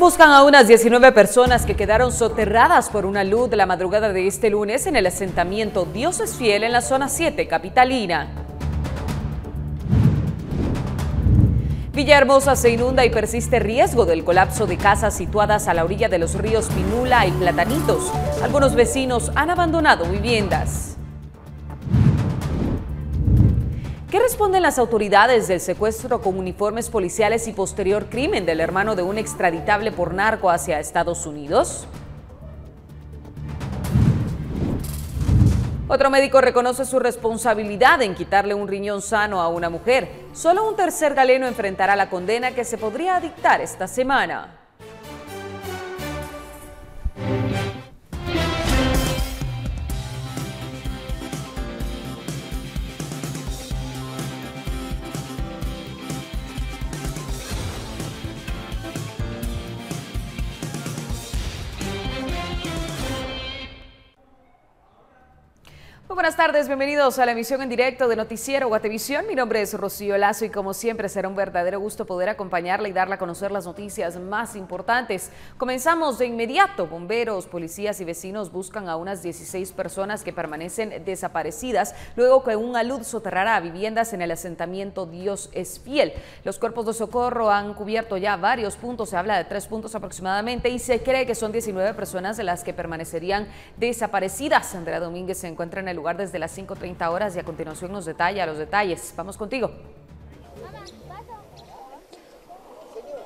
Buscan a unas 19 personas que quedaron soterradas por una luz de la madrugada de este lunes en el asentamiento Dios es Fiel en la zona 7 capitalina. Villahermosa se inunda y persiste riesgo del colapso de casas situadas a la orilla de los ríos Pinula y Platanitos. Algunos vecinos han abandonado viviendas. ¿Qué responden las autoridades del secuestro con uniformes policiales y posterior crimen del hermano de un extraditable por narco hacia Estados Unidos? Otro médico reconoce su responsabilidad en quitarle un riñón sano a una mujer. Solo un tercer galeno enfrentará la condena que se podría dictar esta semana. Buenas tardes, bienvenidos a la emisión en directo de Noticiero Guatevisión. Mi nombre es Rocío Lazo y como siempre será un verdadero gusto poder acompañarla y darle a conocer las noticias más importantes. Comenzamos de inmediato. Bomberos, policías y vecinos buscan a unas 16 personas que permanecen desaparecidas luego que un alud soterrará viviendas en el asentamiento Dios es Fiel. Los cuerpos de socorro han cubierto ya varios puntos, se habla de tres puntos aproximadamente y se cree que son 19 personas de las que permanecerían desaparecidas. Andrea Domínguez se encuentra en el lugar desde las 5.30 horas y a continuación nos detalla los detalles. Vamos contigo.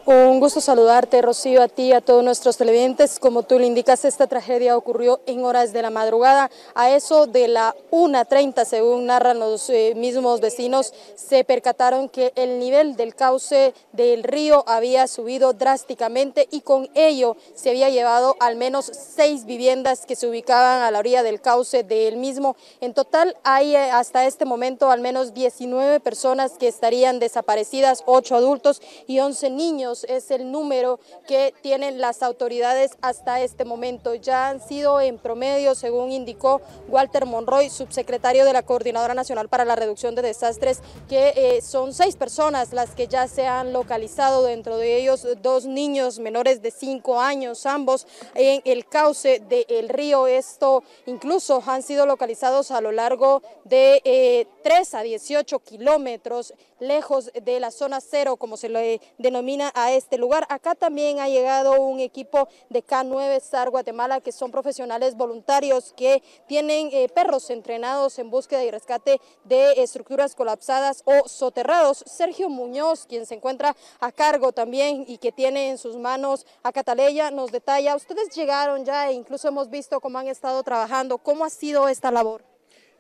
Un gusto saludarte, Rocío, a ti, a todos nuestros televidentes. Como tú le indicas, esta tragedia ocurrió en horas de la madrugada. A eso de la 1.30, según narran los eh, mismos vecinos, se percataron que el nivel del cauce del río había subido drásticamente y con ello se había llevado al menos seis viviendas que se ubicaban a la orilla del cauce del mismo. En total hay eh, hasta este momento al menos 19 personas que estarían desaparecidas, 8 adultos y 11 niños es el número que tienen las autoridades hasta este momento. Ya han sido en promedio, según indicó Walter Monroy, subsecretario de la Coordinadora Nacional para la Reducción de Desastres, que eh, son seis personas las que ya se han localizado, dentro de ellos dos niños menores de cinco años, ambos en el cauce del río. Esto incluso han sido localizados a lo largo de eh, 3 a 18 kilómetros lejos de la zona cero, como se le denomina a este lugar. Acá también ha llegado un equipo de K9 SAR Guatemala, que son profesionales voluntarios que tienen eh, perros entrenados en búsqueda y rescate de estructuras colapsadas o soterrados. Sergio Muñoz, quien se encuentra a cargo también y que tiene en sus manos a Cataleya, nos detalla, ustedes llegaron ya e incluso hemos visto cómo han estado trabajando. ¿Cómo ha sido esta labor?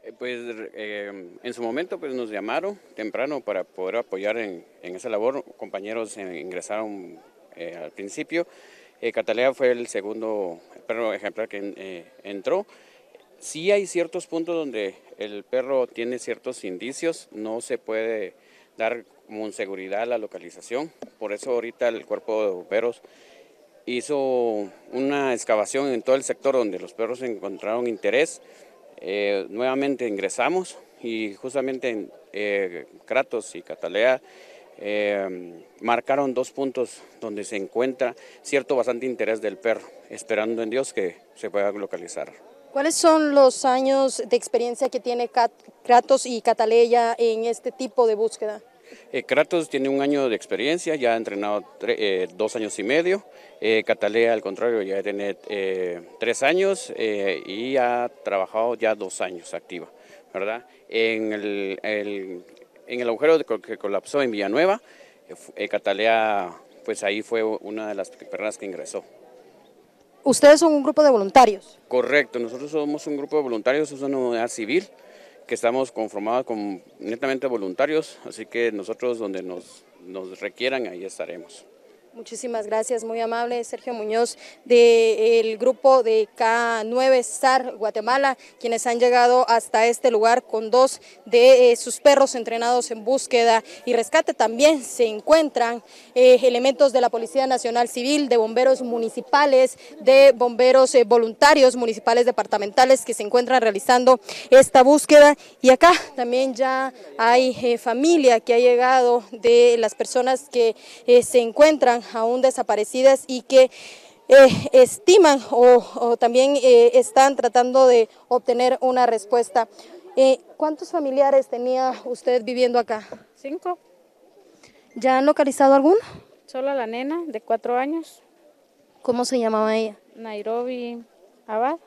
Eh, pues eh, en su momento pues nos llamaron temprano para poder apoyar en, esa labor. Compañeros ingresaron eh, al principio. Catalea fue el segundo perro ejemplar que entró. Sí hay ciertos puntos donde el perro tiene ciertos indicios, no se puede dar como seguridad la localización. Por eso ahorita el cuerpo de bomberos hizo una excavación en todo el sector donde los perros encontraron interés eh, nuevamente ingresamos y justamente en eh, Kratos y Catalea eh, marcaron dos puntos donde se encuentra cierto bastante interés del perro, esperando en Dios que se pueda localizar. ¿Cuáles son los años de experiencia que tiene Kratos y Cataleya en este tipo de búsqueda? Eh, Kratos tiene un año de experiencia, ya ha entrenado eh, dos años y medio. Eh, Catalea, al contrario, ya tiene tres años y ha trabajado ya dos años activa, ¿verdad? En el, en el agujero que colapsó en Villanueva, Catalea, pues ahí fue una de las personas que ingresó. ¿Ustedes son un grupo de voluntarios? Correcto, nosotros somos un grupo de voluntarios, es una unidad civil que estamos conformados con netamente voluntarios, así que nosotros donde nos, nos requieran, ahí estaremos. Muchísimas gracias, muy amable Sergio Muñoz del grupo de K9 SAR Guatemala, quienes han llegado hasta este lugar con dos de eh, sus perros entrenados en búsqueda y rescate. También se encuentran eh, elementos de la Policía Nacional Civil, de bomberos municipales, de bomberos eh, voluntarios municipales departamentales que se encuentran realizando esta búsqueda. Y acá también ya hay familia que ha llegado de las personas que se encuentran aún desaparecidas y que eh, estiman o, también eh, están tratando de obtener una respuesta. Eh, ¿Cuántos familiares tenía usted viviendo acá? Cinco. ¿Ya han localizado alguno? Solo la nena de cuatro años. ¿Cómo se llamaba ella? Nairobi Abad.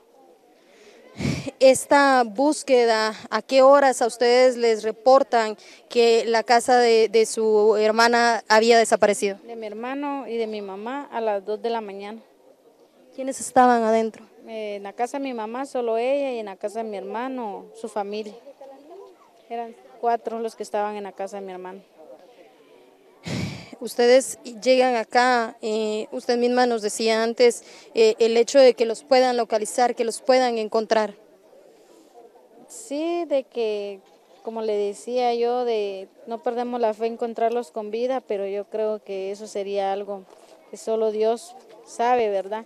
Esta búsqueda, ¿a qué horas a ustedes les reportan que la casa de, de su hermana había desaparecido? De mi hermano y de mi mamá a las dos de la mañana. ¿Quiénes estaban adentro? En la casa de mi mamá solo ella y en la casa de mi hermano su familia. Eran cuatro los que estaban en la casa de mi hermano. Ustedes llegan acá, eh, usted misma nos decía antes, eh, el hecho de que los puedan localizar, que los puedan encontrar. Sí, de que, como le decía yo, de no perdemos la fe en encontrarlos con vida, pero yo creo que eso sería algo que solo Dios sabe, ¿verdad?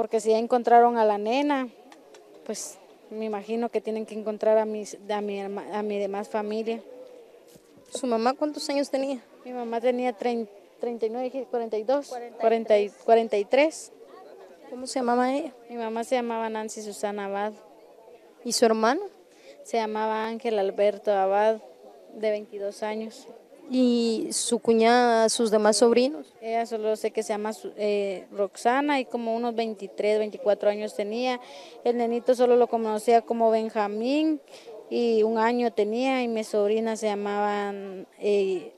porque si ya encontraron a la nena, pues me imagino que tienen que encontrar a, mis, a, mi, a mi demás familia. ¿Su mamá cuántos años tenía? Mi mamá tenía 39, 42, 43. ¿Cómo se llamaba ella? Mi mamá se llamaba Nancy Susana Abad. ¿Y su hermano? Se llamaba Ángel Alberto Abad, de 22 años. ¿Y su cuñada, sus demás sobrinos? Ella solo sé que se llama eh, Roxana y como unos 23, 24 años tenía. El nenito solo lo conocía como Benjamín y un año tenía y mis sobrinas se llamaban eh,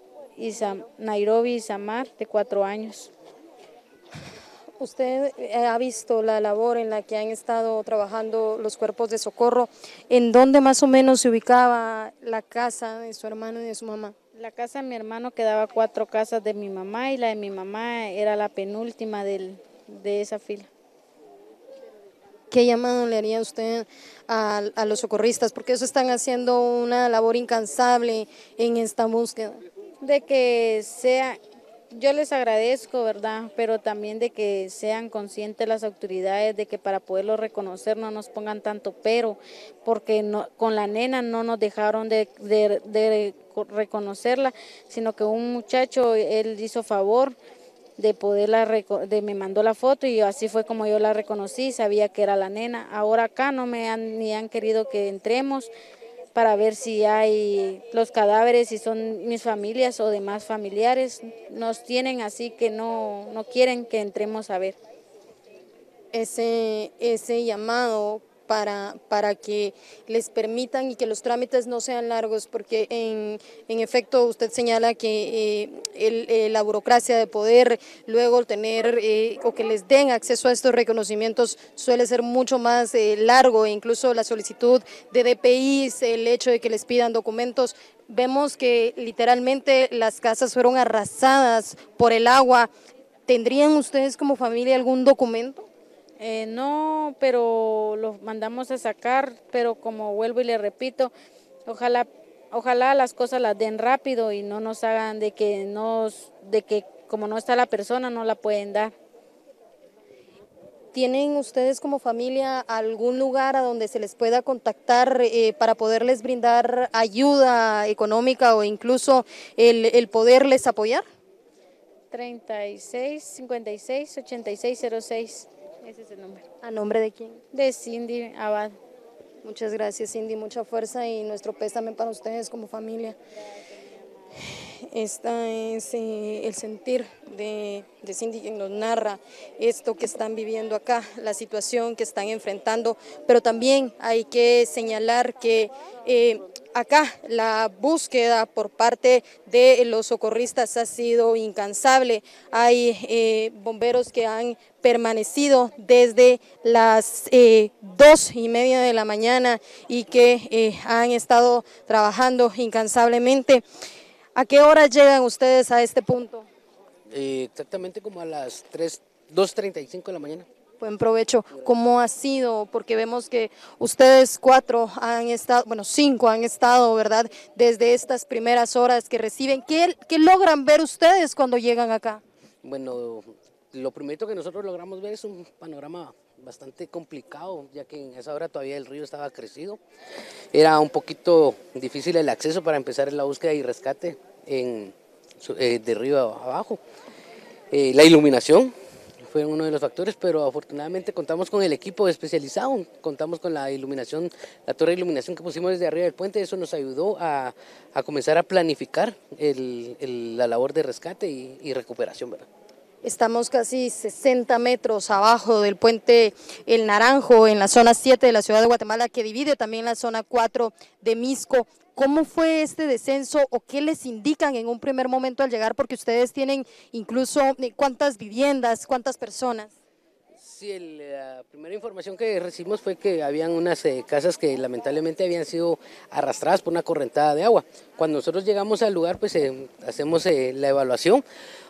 Nairobi y Samar de cuatro años. Usted eh, ha visto la labor en la que han estado trabajando los cuerpos de socorro. ¿En dónde más o menos se ubicaba la casa de su hermano y de su mamá? La casa de mi hermano quedaba cuatro casas de mi mamá y la de mi mamá era la penúltima de esa fila. ¿Qué llamado le haría usted a, a, los socorristas? Porque ellos están haciendo una labor incansable en esta búsqueda. De que sea, yo les agradezco, ¿verdad? Pero también de que sean conscientes las autoridades de que para poderlo reconocer no nos pongan tanto pero, porque no, con la nena no nos dejaron de, de, reconocerla, sino que un muchacho, él hizo favor de poderla, de me mandó la foto y así fue como yo la reconocí, sabía que era la nena. Ahora acá no me han, ni han querido que entremos para ver si hay los cadáveres, si son mis familias o demás familiares. Nos tienen así que no, no quieren que entremos a ver. Ese, ese llamado para, para que les permitan y que los trámites no sean largos, porque en, en efecto usted señala que eh, eh, la burocracia de poder luego tener eh, o que les den acceso a estos reconocimientos suele ser mucho más largo, e incluso la solicitud de DPIs, el hecho de que les pidan documentos. Vemos que literalmente las casas fueron arrasadas por el agua. ¿Tendrían ustedes como familia algún documento? Eh, no, pero los mandamos a sacar, pero como vuelvo y le repito, ojalá, ojalá las cosas las den rápido y no nos hagan de que nos, de que como no está la persona no la pueden dar. ¿Tienen ustedes como familia algún lugar a donde se les pueda contactar eh, para poderles brindar ayuda económica o incluso el, el poderles apoyar? 36 56 86 06. Ese es el nombre. ¿A nombre de quién? De Cindy Abad. Muchas gracias Cindy, mucha fuerza y nuestro pésame para ustedes como familia. Este es eh, el sentir de, de, Cindy quien nos narra esto que están viviendo acá, la situación que están enfrentando, pero también hay que señalar que eh, acá la búsqueda por parte de los socorristas ha sido incansable. Hay eh, bomberos que han permanecido desde las dos y media de la mañana y que han estado trabajando incansablemente. ¿A qué hora llegan ustedes a este punto? Eh, exactamente como a las 2.35 de la mañana. Buen provecho. ¿Cómo ha sido? Porque vemos que ustedes cuatro han estado, bueno, cinco han estado, ¿verdad? Desde estas primeras horas que reciben. ¿Qué, qué logran ver ustedes cuando llegan acá? Bueno, lo primero que nosotros logramos ver es un panorama bastante complicado, ya que en esa hora todavía el río estaba crecido. Era un poquito difícil el acceso para empezar la búsqueda y rescate eh, de río abajo. Eh, la iluminación fue uno de los factores, pero afortunadamente contamos con el equipo especializado, contamos con la iluminación, la torre de iluminación que pusimos desde arriba del puente, eso nos ayudó a, comenzar a planificar la labor de rescate y, y recuperación. ¿verdad? Estamos casi 60 metros abajo del puente El Naranjo, en la zona 7 de la ciudad de Guatemala, que divide también la zona 4 de Misco. ¿Cómo fue este descenso o qué les indican en un primer momento al llegar? Porque ustedes tienen incluso eh, cuántas viviendas, cuántas personas. Sí, la primera información que recibimos fue que habían unas eh, casas que lamentablemente habían sido arrastradas por una correntada de agua. Cuando nosotros llegamos al lugar, pues eh, hacemos la evaluación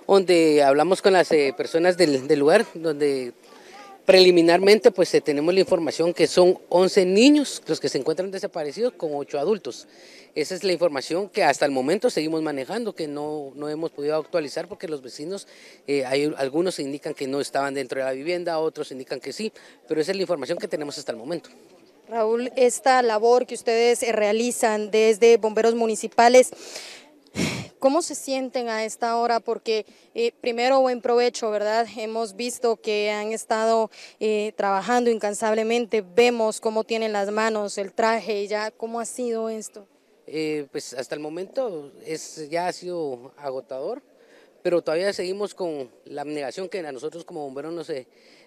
donde hablamos con las eh, personas del, lugar, donde preliminarmente pues eh, tenemos la información que son 11 niños los que se encuentran desaparecidos con 8 adultos. Esa es la información que hasta el momento seguimos manejando, que no, no hemos podido actualizar porque los vecinos, eh, hay, algunos indican que no estaban dentro de la vivienda, otros indican que sí, pero esa es la información que tenemos hasta el momento. Raúl, esta labor que ustedes realizan desde bomberos municipales, ¿Cómo se sienten a esta hora? Porque eh, primero buen provecho, ¿verdad? Hemos visto que han estado eh, trabajando incansablemente, vemos cómo tienen las manos, el traje, ya, ¿cómo ha sido esto? Eh, pues hasta el momento es, ya ha sido agotador, pero todavía seguimos con la abnegación que a nosotros como bomberos nos,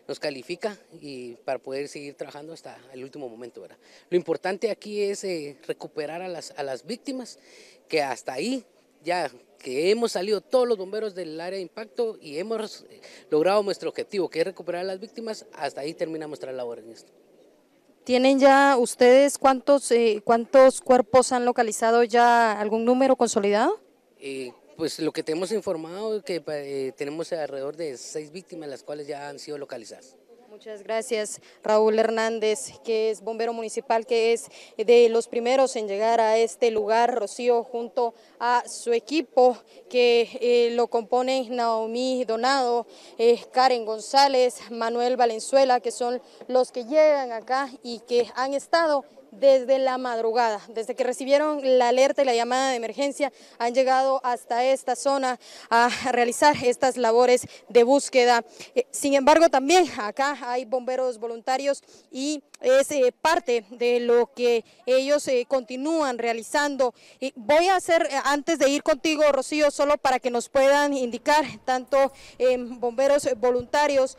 nos califica y para poder seguir trabajando hasta el último momento. Lo importante aquí es recuperar a las, a las víctimas, que hasta ahí ya que hemos salido todos los bomberos del área de impacto y hemos logrado nuestro objetivo, que es recuperar a las víctimas, hasta ahí termina nuestra labor en esto. ¿Tienen ya ustedes cuántos, eh, cuántos cuerpos han localizado ya algún número consolidado? Eh, pues lo que tenemos informado es que eh, tenemos alrededor de seis víctimas, las cuales ya han sido localizadas. Muchas gracias, Raúl Hernández, que es bombero municipal, que es de los primeros en llegar a este lugar, Rocío, junto a su equipo, que eh, lo componen Naomi Donado, eh, Karen González, Manuel Valenzuela, que son los que llegan acá y que han estado desde la madrugada. Desde que recibieron la alerta y la llamada de emergencia, han llegado hasta esta zona a realizar estas labores de búsqueda. Eh, sin embargo, también acá hay bomberos voluntarios y es eh, parte de lo que ellos eh, continúan realizando. Voy a hacer, antes de ir contigo, Rocío, solo para que nos puedan indicar tanto bomberos voluntarios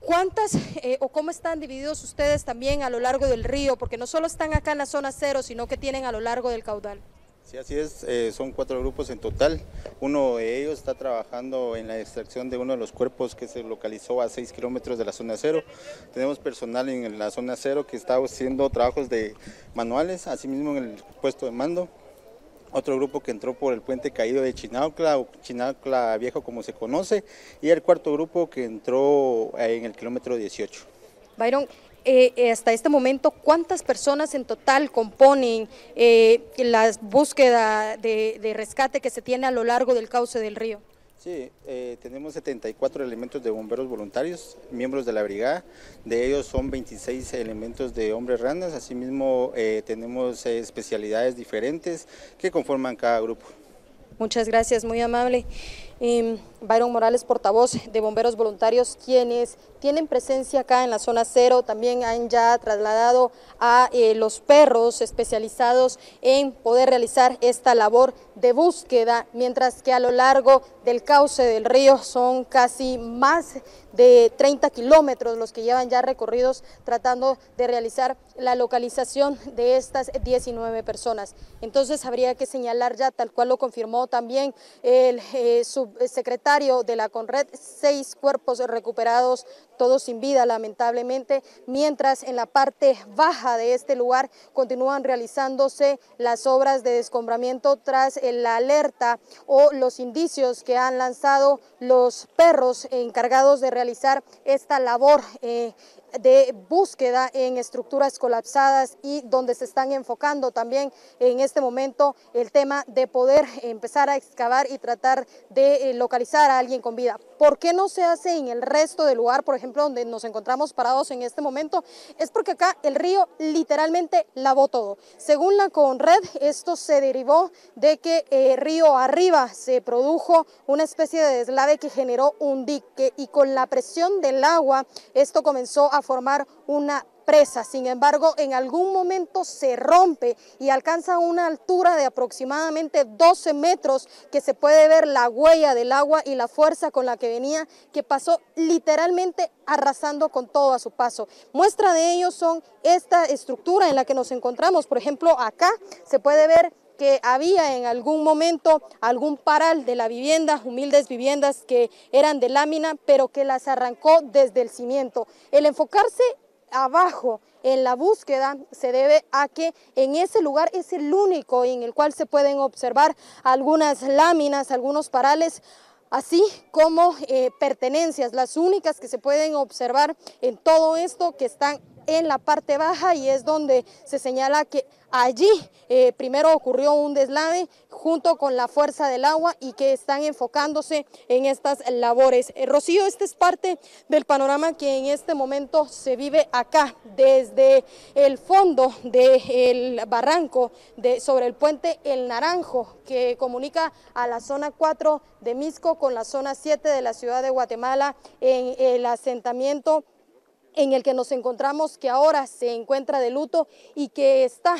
¿Cuántas eh, o cómo están divididos ustedes también a lo largo del río? Porque no solo están acá en la zona cero, sino que tienen a lo largo del caudal. Sí, así es, eh, son cuatro grupos en total. Uno de ellos está trabajando en la extracción de uno de los cuerpos que se localizó a seis kilómetros de la zona cero. Tenemos personal en la zona cero que está haciendo trabajos de manuales, asimismo en el puesto de mando otro grupo que entró por el puente caído de Chinaucla o Chinaucla Viejo como se conoce, y el cuarto grupo que entró eh, en el kilómetro 18. Byron, eh, eh, hasta este momento, ¿cuántas personas en total componen la búsqueda de rescate que se tiene a lo largo del cauce del río? Sí, eh, tenemos 74 elementos de bomberos voluntarios, miembros de la brigada, de ellos son 26 elementos de hombres ranas, asimismo eh, tenemos eh, especialidades diferentes que conforman cada grupo. Muchas gracias, muy amable. Byron Morales, portavoz de Bomberos Voluntarios, quienes tienen presencia acá en la zona cero, también han ya trasladado a eh, los perros especializados en poder realizar esta labor de búsqueda, mientras que a lo largo del cauce del río son casi más de 30 kilómetros los que llevan ya recorridos tratando de realizar la localización de estas 19 personas. Entonces habría que señalar ya, tal cual lo confirmó también el eh, subsecretario de la CONRED, seis cuerpos recuperados, todos sin vida lamentablemente, mientras en la parte baja de este lugar continúan realizándose las obras de descombramiento tras la alerta o los indicios que han lanzado los perros encargados de realizar esta labor eh, de búsqueda en estructuras colapsadas y donde se están enfocando también en este momento el tema de poder empezar a excavar y tratar de eh, localizar a alguien con vida. ¿Por qué no se hace en el resto del lugar, por ejemplo, donde nos encontramos parados en este momento? Es porque acá el río literalmente lavó todo. Según la Conred, esto se derivó de que eh, río arriba se produjo una especie de deslave que generó un dique y con la presión del agua esto comenzó a formar una presa. Sin embargo, en algún momento se rompe y alcanza una altura de aproximadamente 12 metros que se puede ver la huella del agua y la fuerza con la que venía, que pasó literalmente arrasando con todo a su paso. Muestra de ello son esta estructura en la que nos encontramos. Por ejemplo, acá se puede ver que había en algún momento algún paral de la vivienda, humildes viviendas que eran de lámina, pero que las arrancó desde el cimiento. El enfocarse abajo en la búsqueda se debe a que en ese lugar es el único en el cual se pueden observar algunas láminas, algunos parales, así como eh, pertenencias, las únicas que se pueden observar en todo esto que están en la parte baja y es donde se señala que allí eh, primero ocurrió un deslave junto con la fuerza del agua y que están enfocándose en estas labores. Eh, Rocío, este es parte del panorama que en este momento se vive acá, desde el fondo del barranco de, sobre el puente El Naranjo, que comunica a la zona 4 de Misco con la zona 7 de la ciudad de Guatemala en el asentamiento en el que nos encontramos, que ahora se encuentra de luto y que está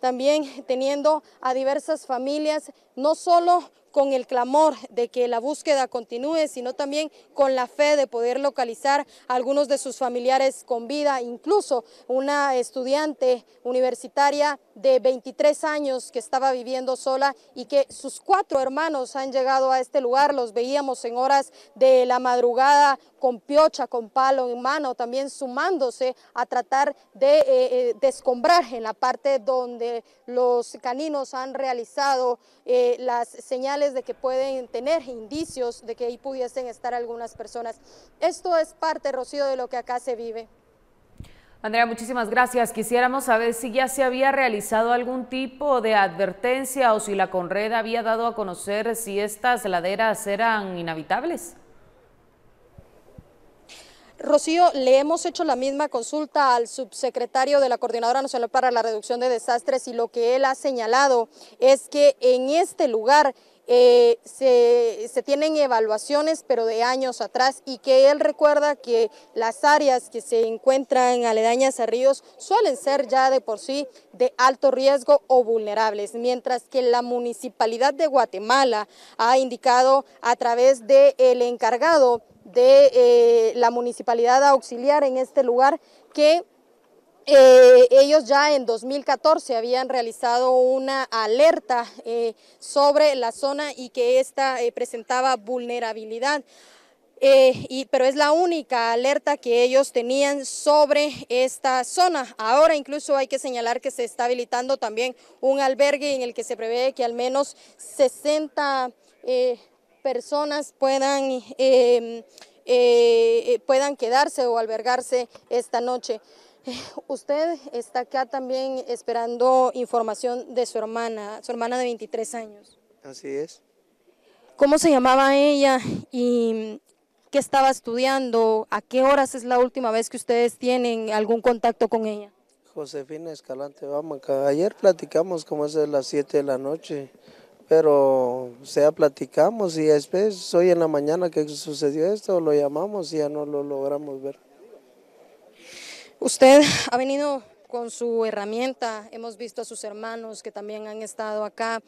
también teniendo a diversas familias, no solo con el clamor de que la búsqueda continúe, sino también con la fe de poder localizar a algunos de sus familiares con vida, incluso una estudiante universitaria de 23 años que estaba viviendo sola y que sus cuatro hermanos han llegado a este lugar, los veíamos en horas de la madrugada con piocha, con palo en mano, también sumándose a tratar de eh, eh, en la parte donde los caninos han realizado eh, las señales de que pueden tener indicios de que ahí pudiesen estar algunas personas. Esto es parte, Rocío, de lo que acá se vive. Andrea, muchísimas gracias. Quisiéramos saber si ya se había realizado algún tipo de advertencia o si la Conred había dado a conocer si estas laderas eran inhabitables. Rocío, le hemos hecho la misma consulta al subsecretario de la Coordinadora Nacional para la Reducción de Desastres y lo que él ha señalado es que en este lugar eh, se, se, tienen evaluaciones, pero de años atrás, y que él recuerda que las áreas que se encuentran aledañas a ríos suelen ser ya de por sí de alto riesgo o vulnerables, mientras que la Municipalidad de Guatemala ha indicado a través del el encargado de eh, la municipalidad auxiliar en este lugar que eh, ellos ya en 2014 habían realizado una alerta eh, sobre la zona y que esta presentaba vulnerabilidad. pero es la única alerta que ellos tenían sobre esta zona. Ahora incluso hay que señalar que se está habilitando también un albergue en el que se prevé que al menos 60 personas puedan, eh, puedan quedarse o albergarse esta noche. Usted está acá también esperando información de su hermana, su hermana de 23 años. Así es. ¿Cómo se llamaba ella y qué estaba estudiando? ¿A qué horas es la última vez que ustedes tienen algún contacto con ella? Josefina Escalante vamos acá. Ayer platicamos como es de las 7 de la noche pero sea platicamos y después hoy en la mañana que sucedió esto lo llamamos y ya no lo logramos ver. Usted ha venido con su herramienta, hemos visto a sus hermanos que también han estado acá,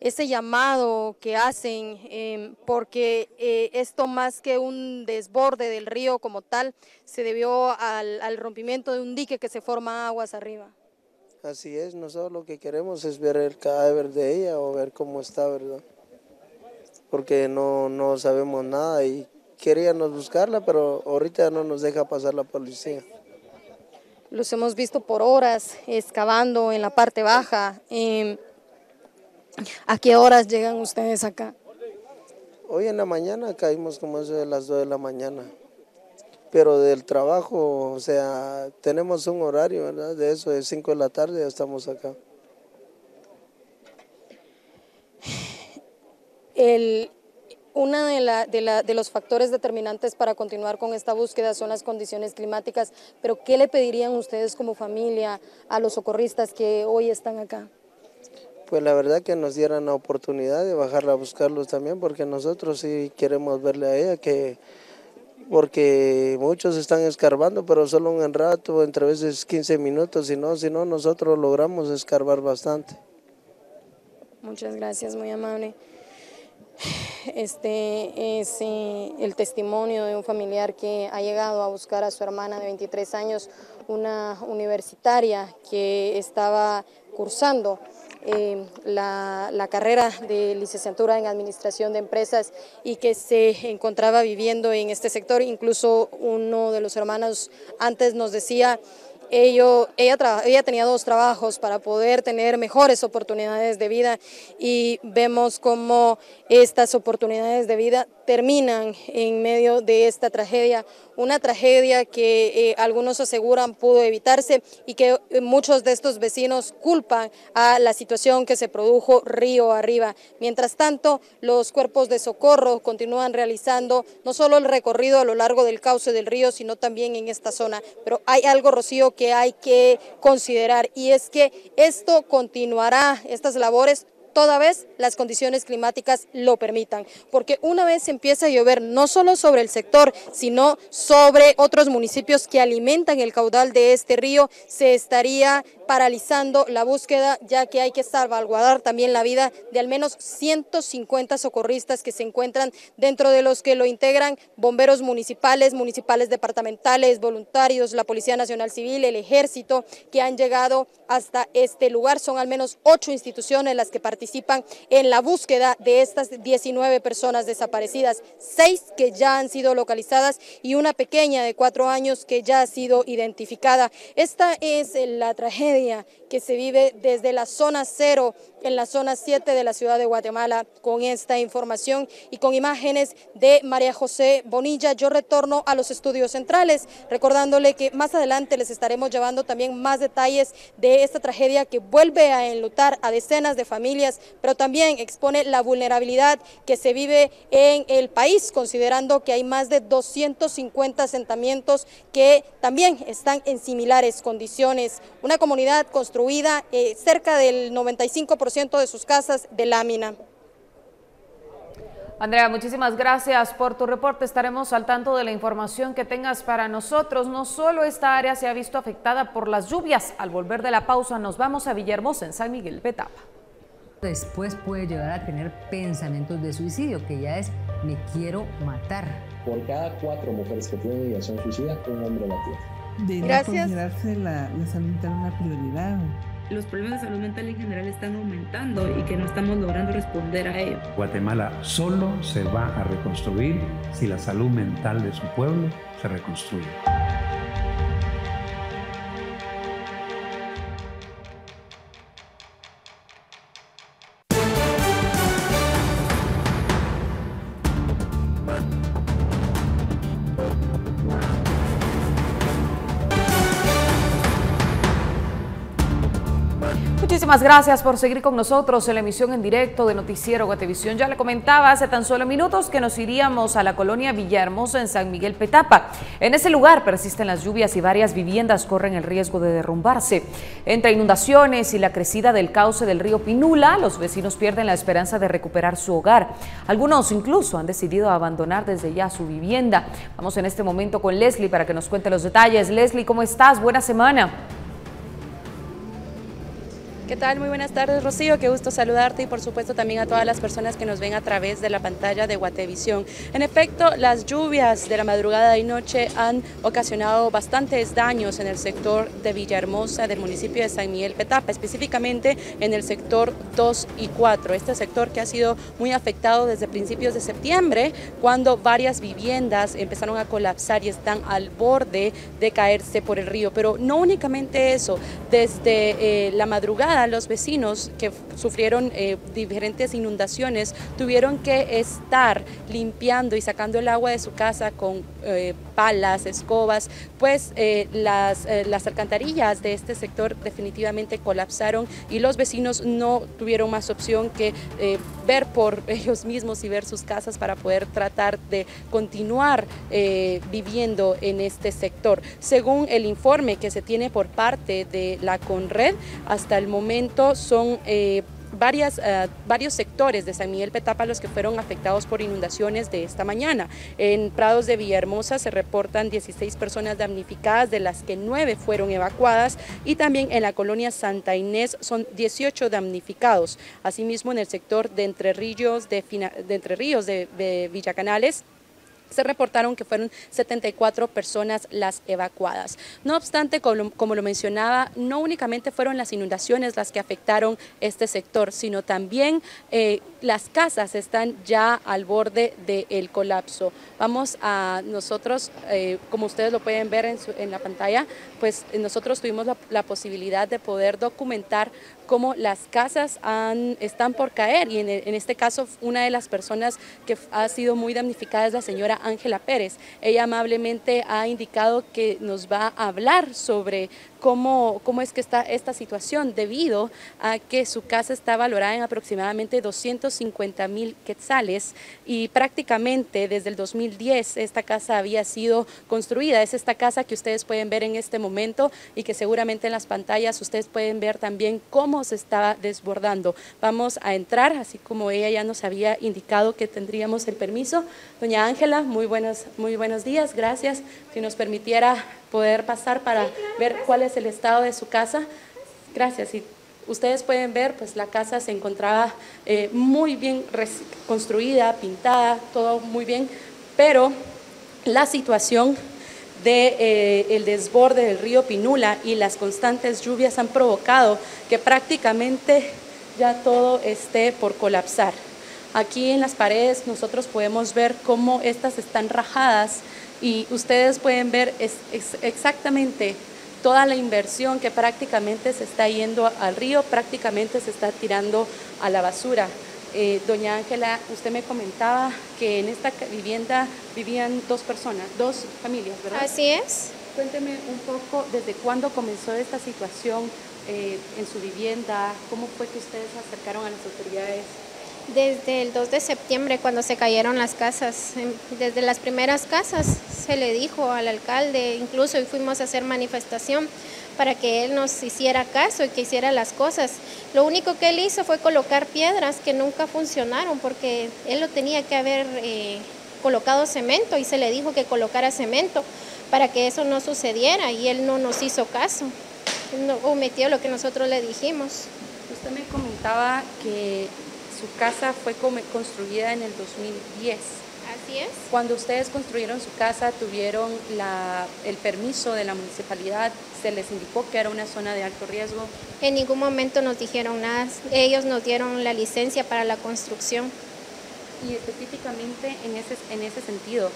ese llamado que hacen, em, porque eh, esto más que un desborde del río como tal, se debió al, al rompimiento de un dique que se forma aguas arriba. Así es, nosotros lo que queremos es ver el cadáver de ella o ver cómo está, ¿verdad? Porque no, no sabemos nada y queríamos buscarla, pero ahorita no nos deja pasar la policía. Los hemos visto por horas excavando en la parte baja. Em, ¿A qué horas llegan ustedes acá? Hoy en la mañana caímos como eso de las 2 de la mañana. pero del trabajo, o sea, tenemos un horario, ¿verdad? De eso, de 5 de la tarde ya estamos acá. El, una de, de, los factores determinantes para continuar con esta búsqueda son las condiciones climáticas, pero ¿qué le pedirían ustedes como familia a los socorristas que hoy están acá? Pues la verdad que nos dieran la oportunidad de bajarla a buscarlos también, porque nosotros sí queremos verle a ella, que porque muchos están escarbando, pero solo un rato, entre veces 15 minutos, si no, si no, nosotros logramos escarbar bastante. Muchas gracias, muy amable. Este es eh, el testimonio de un familiar que ha llegado a buscar a su hermana de 23 años, una universitaria que estaba cursando eh, la, la, carrera de licenciatura en Administración de Empresas y que se encontraba viviendo en este sector. Incluso uno de los hermanos antes nos decía ella, tenía dos trabajos para poder tener mejores oportunidades de vida y vemos cómo estas oportunidades de vida terminan en medio de esta tragedia, una tragedia que eh, algunos aseguran pudo evitarse y que eh, muchos de estos vecinos culpan a la situación que se produjo río arriba. Mientras tanto, los cuerpos de socorro continúan realizando no solo el recorrido a lo largo del cauce del río, sino también en esta zona. Pero hay algo, Rocío, que hay que considerar. Y es que esto continuará, estas labores toda vez las condiciones climáticas lo permitan, porque una vez empieza a llover no solo sobre el sector, sino sobre otros municipios que alimentan el caudal de este río, se estaría paralizando la búsqueda, ya que hay que salvaguardar también la vida de al menos 150 socorristas que se encuentran dentro de los que lo integran bomberos municipales, municipales departamentales, voluntarios, la Policía Nacional Civil, el Ejército, que han llegado hasta este lugar. Son al menos ocho instituciones las que participan en la búsqueda de estas 19 personas desaparecidas, seis que ya han sido localizadas y una pequeña de cuatro años que ya ha sido identificada. Esta es la tragedia Yeah. Que se vive desde la zona cero en la zona 7 de la ciudad de Guatemala con esta información y con imágenes de María José Bonilla. Yo retorno a los estudios centrales, recordándole que más adelante les estaremos llevando también más detalles de esta tragedia que vuelve a enlutar a decenas de familias, pero también expone la vulnerabilidad que se vive en el país, considerando que hay más de 250 asentamientos que también están en similares condiciones. Una comunidad construida eh, cerca del 95% de sus casas de lámina. Andrea, muchísimas gracias por tu reporte. Estaremos al tanto de la información que tengas para nosotros. No solo esta área se ha visto afectada por las lluvias. Al volver de la pausa nos vamos a Villahermosa, en San Miguel Petapa. Después puede llegar a tener pensamientos de suicidio, que ya es me quiero matar. Por cada cuatro mujeres que tienen ideación suicida, un hombre la tiene. Gracias. considerarse la, la salud mental una prioridad los problemas de salud mental en general están aumentando y que no estamos logrando responder a ello. Guatemala solo se va a reconstruir si la salud mental de su pueblo se reconstruye. Muchísimas gracias por seguir con nosotros en la emisión en directo de Noticiero Guatevisión. Ya le comentaba hace tan solo minutos que nos iríamos a la colonia Villahermosa en San Miguel Petapa. En ese lugar persisten las lluvias y varias viviendas corren el riesgo de derrumbarse. Entre inundaciones y la crecida del cauce del río Pinula, los vecinos pierden la esperanza de recuperar su hogar. Algunos incluso han decidido abandonar desde ya su vivienda. Vamos en este momento con Leslie para que nos cuente los detalles. Leslie, ¿cómo estás? Buena semana. ¿Qué tal? Muy buenas tardes, Rocío. Qué gusto saludarte y por supuesto también a todas las personas que nos ven a través de la pantalla de Guatevisión. En efecto, las lluvias de la madrugada y noche han ocasionado bastantes daños en el sector de Villahermosa del municipio de San Miguel Petapa, específicamente en el sector 2 y 4. Este sector que ha sido muy afectado desde principios de septiembre, cuando varias viviendas empezaron a colapsar y están al borde de caerse por el río. Pero no únicamente eso, desde eh, la madrugada los vecinos que sufrieron eh, diferentes inundaciones tuvieron que estar limpiando y sacando el agua de su casa con eh, palas, escobas, pues eh, las, las alcantarillas de este sector definitivamente colapsaron y los vecinos no tuvieron más opción que ver por ellos mismos y ver sus casas para poder tratar de continuar viviendo en este sector. Según el informe que se tiene por parte de la CONRED, hasta el momento son... Eh, varias, eh, varios sectores de San Miguel Petapa los que fueron afectados por inundaciones de esta mañana. En Prados de Villahermosa se reportan 16 personas damnificadas, de las que 9 fueron evacuadas, y también en la colonia Santa Inés son 18 damnificados. Asimismo, en el sector de Entre Ríos de, Entre Ríos de Villacanales, se reportaron que fueron 74 personas las evacuadas. No obstante, como, lo mencionaba, no únicamente fueron las inundaciones las que afectaron este sector, sino también eh, las casas están ya al borde del colapso. Vamos a nosotros, eh, como ustedes lo pueden ver en, la pantalla, pues nosotros tuvimos la posibilidad de poder documentar cómo las casas están por caer y en, este caso una de las personas que ha sido muy damnificada es la señora Ángela Pérez. Ella amablemente ha indicado que nos va a hablar sobre cómo, cómo es que está esta situación debido a que su casa está valorada en aproximadamente 250 mil quetzales y prácticamente desde el 2010 esta casa había sido construida. Es esta casa que ustedes pueden ver en este momento y que seguramente en las pantallas ustedes pueden ver también cómo se está desbordando. Vamos a entrar, así como ella ya nos había indicado que tendríamos el permiso. Doña Ángela, muy buenos, muy buenos días, gracias. Si nos permitiera poder pasar para ver cuál es el estado de su casa. Gracias. Y ustedes pueden ver, pues la casa se encontraba eh, muy bien construida, pintada, todo muy bien, pero la situación del de, eh, desborde del río Pinula y las constantes lluvias han provocado que prácticamente ya todo esté por colapsar. Aquí en las paredes nosotros podemos ver cómo estas están rajadas y ustedes pueden ver es, exactamente toda la inversión que prácticamente se está yendo al río, prácticamente se está tirando a la basura. Eh, doña Ángela, usted me comentaba que en esta vivienda vivían dos personas, dos familias, ¿verdad? Así es. Cuénteme un poco desde cuándo comenzó esta situación eh, en su vivienda, cómo fue que ustedes se acercaron a las autoridades desde el 2 de septiembre cuando se cayeron las casas. Desde las primeras casas se le dijo al alcalde, incluso y fuimos a hacer manifestación para que él nos hiciera caso y que hiciera las cosas. Lo único que él hizo fue colocar piedras que nunca funcionaron porque él lo tenía que haber eh, colocado cemento y se le dijo que colocara cemento para que eso no sucediera y él no nos hizo caso, no omitió lo que nosotros le dijimos. Usted me comentaba que su casa fue construida en el 2010. Así es. Cuando ustedes construyeron su casa, tuvieron el permiso de la municipalidad, se les indicó que era una zona de alto riesgo. En ningún momento nos dijeron nada, ellos nos dieron la licencia para la construcción. Y específicamente en ese, en ese sentido,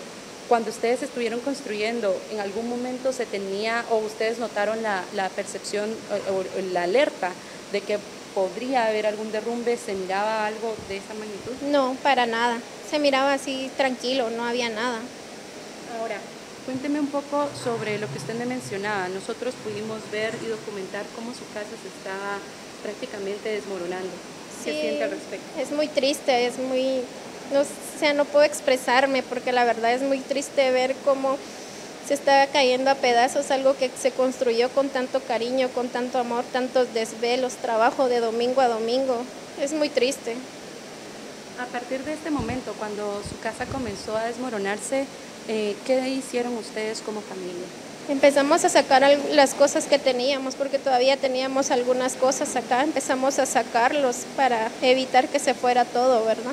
cuando ustedes estuvieron construyendo, ¿en algún momento se tenía o ustedes notaron la, percepción o la alerta de que podría haber algún derrumbe? ¿Se miraba algo de esa magnitud? No, para nada. Se miraba así tranquilo, no había nada. Ahora, cuénteme un poco sobre lo que usted me mencionaba. Nosotros pudimos ver y documentar cómo su casa se estaba prácticamente desmoronando. ¿Qué siente al respecto? Es muy triste, es muy... No, o sea, no puedo expresarme porque la verdad es muy triste ver cómo se está cayendo a pedazos, algo que se construyó con tanto cariño, con tanto amor, tantos desvelos, trabajo de domingo a domingo. Es muy triste. A partir de este momento, cuando su casa comenzó a desmoronarse, eh, ¿qué hicieron ustedes como familia? Empezamos a sacar las cosas que teníamos, porque todavía teníamos algunas cosas acá, empezamos a sacarlos para evitar que se fuera todo, ¿verdad?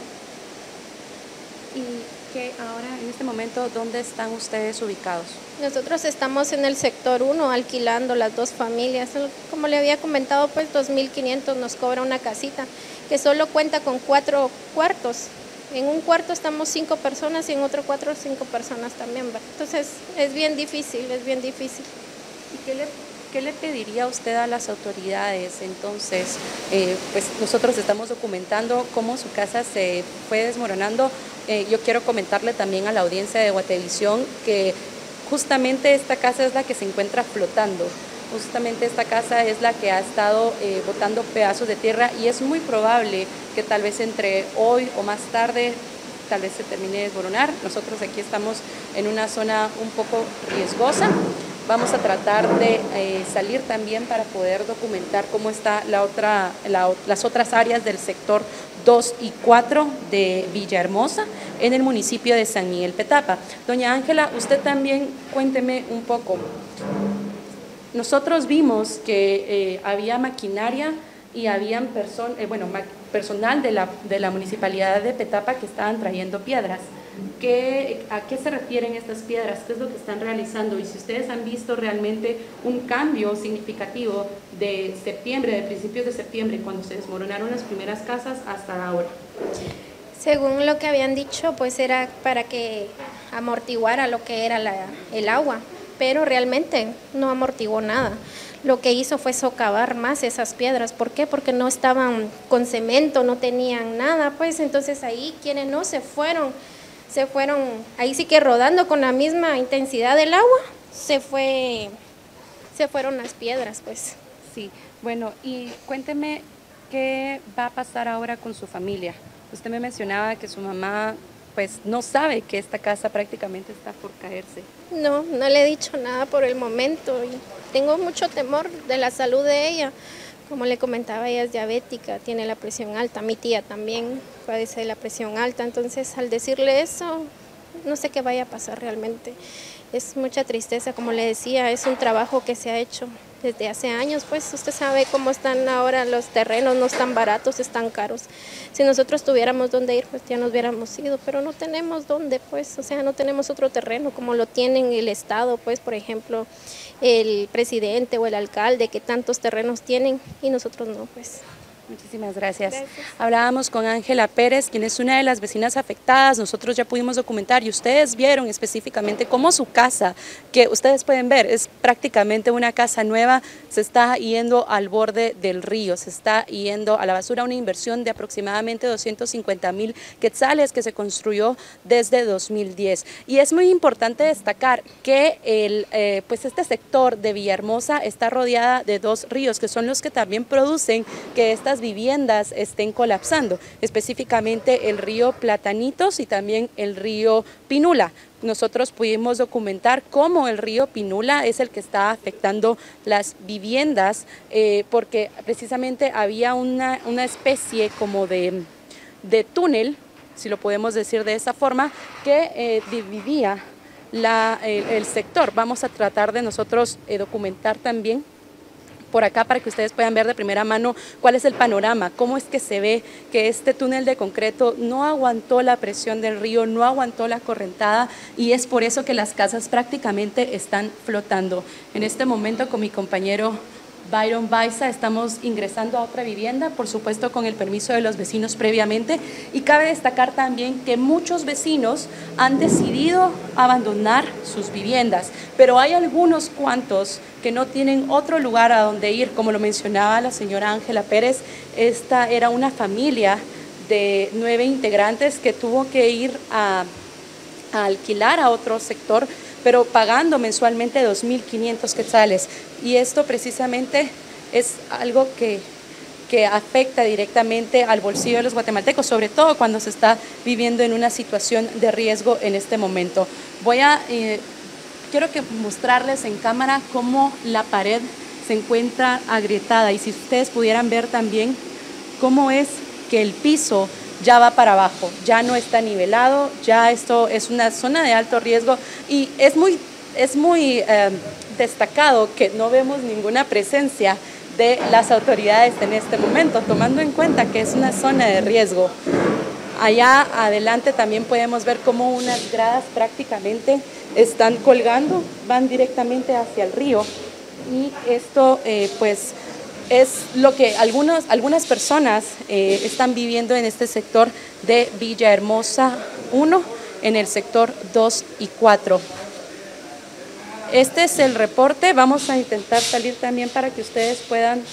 ¿Y que ahora, en este momento, dónde están ustedes ubicados? Nosotros estamos en el sector 1 alquilando las dos familias. Como le había comentado, pues 2.500 nos cobra una casita que solo cuenta con cuatro cuartos. En un cuarto estamos cinco personas y en otro cuatro cinco personas también. Entonces es bien difícil, es bien difícil. ¿Y qué le ¿qué le pediría usted a las autoridades? Entonces, eh, pues nosotros estamos documentando cómo su casa se fue desmoronando. Eh, yo quiero comentarle también a la audiencia de Guatevisión que justamente esta casa es la que se encuentra flotando. Justamente esta casa es la que ha estado eh, botando pedazos de tierra y es muy probable que tal vez entre hoy o más tarde tal vez se termine de desmoronar. Nosotros aquí estamos en una zona un poco riesgosa. Vamos a tratar de eh, salir también para poder documentar cómo está la otra, las otras áreas del sector 2 y 4 de Villahermosa en el municipio de San Miguel Petapa. Doña Ángela, usted también cuénteme un poco. Nosotros vimos que eh, había maquinaria y habían person eh, bueno, personal de la, de la municipalidad de Petapa que estaban trayendo piedras. ¿Qué, ¿A qué se refieren estas piedras? ¿Qué es lo que están realizando? Y si ustedes han visto realmente un cambio significativo de septiembre, de principios de septiembre, cuando se desmoronaron las primeras casas, hasta ahora. Según lo que habían dicho, pues era para que amortiguara lo que era la, el agua, pero realmente no amortiguó nada lo que hizo fue socavar más esas piedras. ¿Por qué? Porque no estaban con cemento, no tenían nada, pues entonces ahí quienes no se fueron, se fueron, ahí sí que rodando con la misma intensidad del agua, se fue, se fueron las piedras, pues. Sí, bueno, y cuénteme qué va a pasar ahora con su familia. Usted me mencionaba que su mamá pues no sabe que esta casa prácticamente está por caerse. No, no le he dicho nada por el momento y tengo mucho temor de la salud de ella. Como le comentaba, ella es diabética, tiene la presión alta, mi tía también padece de la presión alta, entonces al decirle eso, no sé qué vaya a pasar realmente. Es mucha tristeza, como le decía, es un trabajo que se ha hecho desde hace años, pues usted sabe cómo están ahora los terrenos, no están baratos, están caros. Si nosotros tuviéramos dónde ir, pues ya nos hubiéramos ido, pero no tenemos dónde, pues, o sea, no tenemos otro terreno como lo tienen el Estado, pues, por ejemplo, el presidente o el alcalde, que tantos terrenos tienen y nosotros no, pues. Muchísimas gracias. Hablábamos con Ángela Pérez, quien es una de las vecinas afectadas. Nosotros ya pudimos documentar y ustedes vieron específicamente cómo su casa, que ustedes pueden ver, es prácticamente una casa nueva, se está yendo al borde del río, se está yendo a la basura, una inversión de aproximadamente 250 mil quetzales que se construyó desde 2010. Y es muy importante destacar que el, eh, pues este sector de Villahermosa está rodeada de dos ríos, que son los que también producen que estas viviendas estén colapsando, específicamente el río Platanitos y también el río Pinula. Nosotros pudimos documentar cómo el río Pinula es el que está afectando las viviendas, eh, porque precisamente había una, especie como de, túnel, si lo podemos decir de esa forma, que eh, dividía el, sector. Vamos a tratar de nosotros eh, documentar también por acá para que ustedes puedan ver de primera mano cuál es el panorama, cómo es que se ve que este túnel de concreto no aguantó la presión del río, no aguantó la correntada y es por eso que las casas prácticamente están flotando. En este momento con mi compañero Byron Baiza, estamos ingresando a otra vivienda, por supuesto con el permiso de los vecinos previamente, y cabe destacar también que muchos vecinos han decidido abandonar sus viviendas, pero hay algunos cuantos que no tienen otro lugar a donde ir, como lo mencionaba la señora Ángela Pérez, esta era una familia de nueve integrantes que tuvo que ir a, a alquilar a otro sector pero pagando mensualmente 2.500 quetzales. Y esto precisamente es algo que, que afecta directamente al bolsillo de los guatemaltecos, sobre todo cuando se está viviendo en una situación de riesgo en este momento. Voy a, eh, quiero que mostrarles en cámara cómo la pared se encuentra agrietada y si ustedes pudieran ver también cómo es que el piso ya va para abajo, ya no está nivelado, ya esto es una zona de alto riesgo y es muy, es muy em, destacado que no vemos ninguna presencia de las autoridades en este momento, tomando en cuenta que es una zona de riesgo. Allá adelante también podemos ver cómo unas gradas prácticamente están colgando, van directamente hacia el río y esto eh, pues es lo que algunos, algunas personas eh, están viviendo en este sector de Villahermosa 1, en el sector 2 y 4. Este es el reporte. Vamos a intentar salir también para que ustedes puedan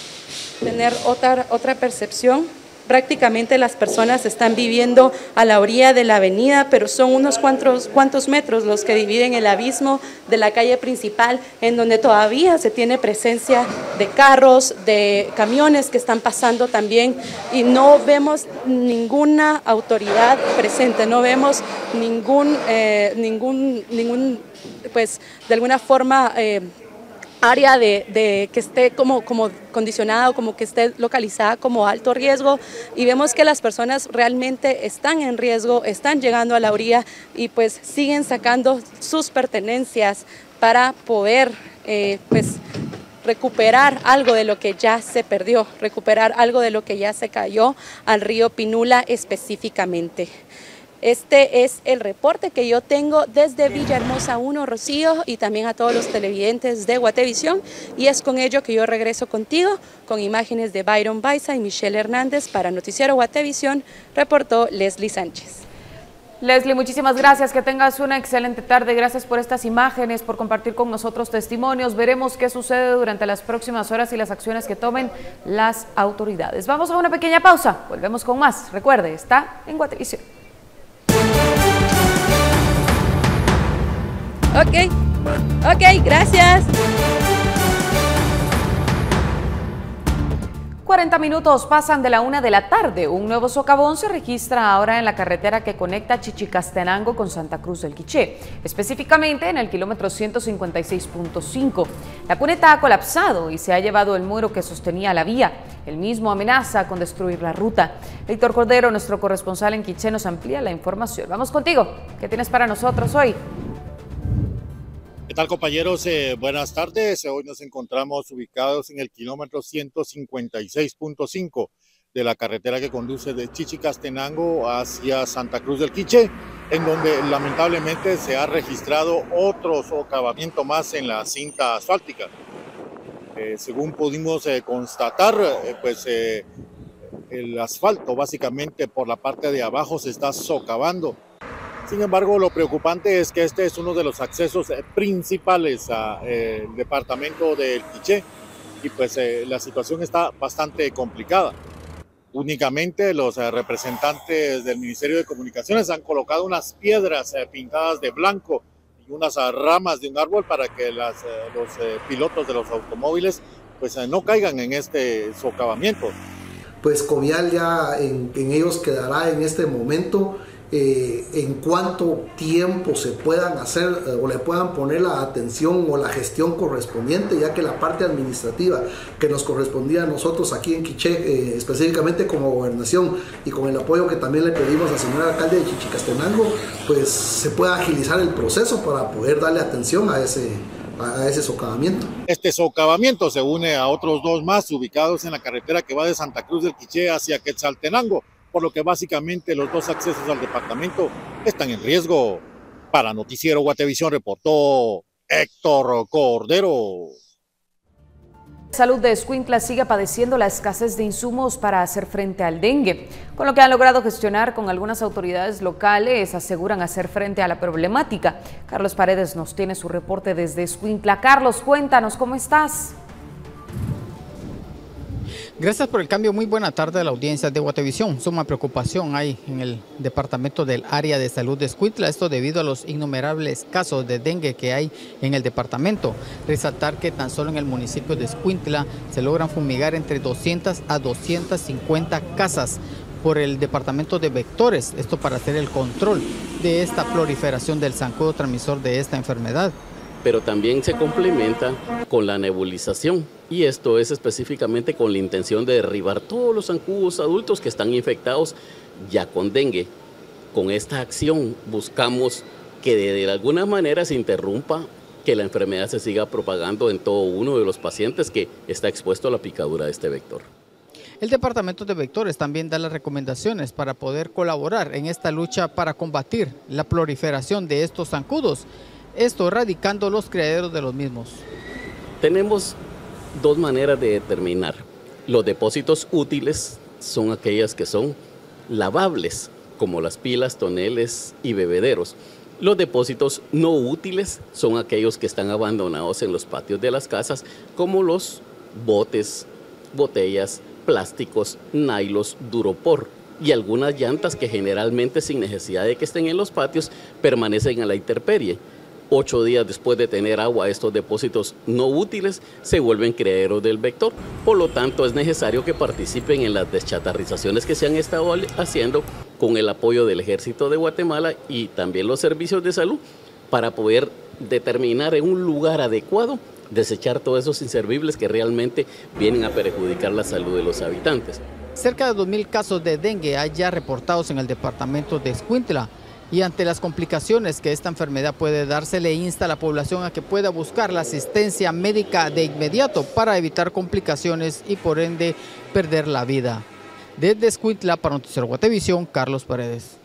tener otra, otra percepción prácticamente las personas están viviendo a la orilla de la avenida, pero son unos cuantos, cuantos metros los que dividen el abismo de la calle principal, en donde todavía se tiene presencia de carros, de camiones que están pasando también, y no vemos ninguna autoridad presente, no vemos ningún, eh, ningún, ningún pues de alguna forma... Eh, área de, que esté como, como condicionada o como que esté localizada como alto riesgo y vemos que las personas realmente están en riesgo, están llegando a la orilla y pues siguen sacando sus pertenencias para poder eh, pues recuperar algo de lo que ya se perdió, recuperar algo de lo que ya se cayó al río Pinula específicamente. Este es el reporte que yo tengo desde Villahermosa 1, Rocío, y también a todos los televidentes de Guatevisión. Y es con ello que yo regreso contigo con imágenes de Byron Baiza y Michelle Hernández para Noticiero Guatevisión, reportó Leslie Sánchez. Leslie, muchísimas gracias, que tengas una excelente tarde, gracias por estas imágenes, por compartir con nosotros testimonios, veremos qué sucede durante las próximas horas y las acciones que tomen las autoridades. Vamos a una pequeña pausa, volvemos con más, recuerde, está en Guatevisión. Ok, ok, gracias. 40 minutos pasan de la una de la tarde. Un nuevo socavón se registra ahora en la carretera que conecta Chichicastenango con Santa Cruz del Quiché, específicamente en el kilómetro 156.5. La cuneta ha colapsado y se ha llevado el muro que sostenía la vía. El mismo amenaza con destruir la ruta. Víctor Cordero, nuestro corresponsal en Quiché, nos amplía la información. Vamos contigo. ¿Qué tienes para nosotros hoy? ¿Qué tal compañeros? Eh, buenas tardes. Hoy nos encontramos ubicados en el kilómetro 156.5 de la carretera que conduce de Chichicastenango hacia Santa Cruz del Quiche, en donde lamentablemente se ha registrado otro socavamiento más en la cinta asfáltica. Eh, según pudimos eh, constatar, pues el asfalto básicamente por la parte de abajo se está socavando sin embargo, lo preocupante es que este es uno de los accesos eh, principales al eh, departamento del Quiché y pues eh, la situación está bastante complicada. Únicamente los representantes del Ministerio de Comunicaciones han colocado unas piedras pintadas de blanco y unas ramas de un árbol para que las, los pilotos de los automóviles pues no caigan en este socavamiento. Pues Covial ya en, en ellos quedará en este momento eh, en cuánto tiempo se puedan hacer eh, o le puedan poner la atención o la gestión correspondiente, ya que la parte administrativa que nos correspondía a nosotros aquí en Quiché, eh, específicamente como gobernación y con el apoyo que también le pedimos al señor alcalde de Chichicastenango, pues se pueda agilizar el proceso para poder darle atención a ese, a ese socavamiento. Este socavamiento se une a otros dos más ubicados en la carretera que va de Santa Cruz del Quiché hacia Quetzaltenango por lo que básicamente los dos accesos al departamento están en riesgo. Para Noticiero Guatevisión reportó Héctor Cordero. Salud de Escuintla sigue padeciendo la escasez de insumos para hacer frente al dengue, con lo que han logrado gestionar con algunas autoridades locales, aseguran hacer frente a la problemática. Carlos Paredes nos tiene su reporte desde Escuintla. Carlos, cuéntanos, ¿cómo estás? Gracias por el cambio. Muy buena tarde a la audiencia de Guatevisión. Suma preocupación hay en el departamento del área de salud de Escuintla, esto debido a los innumerables casos de dengue que hay en el departamento. Resaltar que tan solo en el municipio de Escuintla se logran fumigar entre 200 a 250 casas por el departamento de vectores, esto para hacer el control de esta proliferación del zancudo transmisor de esta enfermedad pero también se complementa con la nebulización y esto es específicamente con la intención de derribar todos los zancudos adultos que están infectados ya con dengue. Con esta acción buscamos que de, alguna manera se interrumpa que la enfermedad se siga propagando en todo uno de los pacientes que está expuesto a la picadura de este vector. El Departamento de Vectores también da las recomendaciones para poder colaborar en esta lucha para combatir la proliferación de estos zancudos esto erradicando los criaderos de los mismos. Tenemos dos maneras de determinar. Los depósitos útiles son aquellas que son lavables, como las pilas, toneles y bebederos. Los depósitos no útiles son aquellos que están abandonados en los patios de las casas, como los botes, botellas, plásticos, nailos, duropor y algunas llantas que generalmente sin necesidad de que estén en los patios permanecen a la intemperie. Ocho días después de tener agua, estos depósitos no útiles se vuelven creeros del vector. Por lo tanto, es necesario que participen en las deschatarrizaciones que se han estado haciendo con el apoyo del Ejército de Guatemala y también los servicios de salud para poder determinar en un lugar adecuado desechar todos esos inservibles que realmente vienen a perjudicar la salud de los habitantes. Cerca de 2.000 casos de dengue hay ya reportados en el departamento de Escuintla y ante las complicaciones que esta enfermedad puede darse, le insta a la población a que pueda buscar la asistencia médica de inmediato para evitar complicaciones y por ende perder la vida. Desde Escuintla para Noticiero Guatevisión, Carlos Paredes.